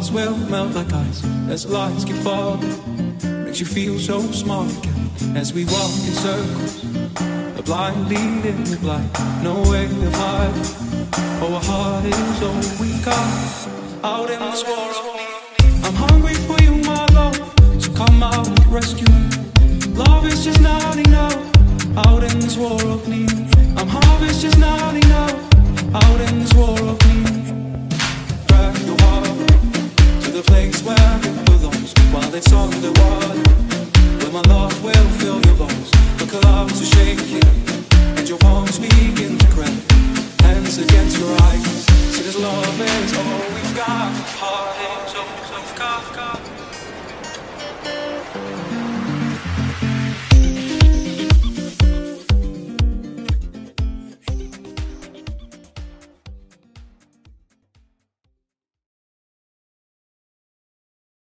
hearts will melt like ice as lights keep falling. Makes you feel so small again as we walk in circles. A blind leading the blind, no way to hide. Oh, our heart is all we've got out in this war of need. I'm hungry for you, my love, so come out and rescue me. Love is just not enough out in this war of need. I'm harvest just not enough out in this war of need. Drag your heart to the place where it belongs while it's underwater. Where my love will fill your bones. The clouds are shaking This love is all we've got. Is all oh, we've got.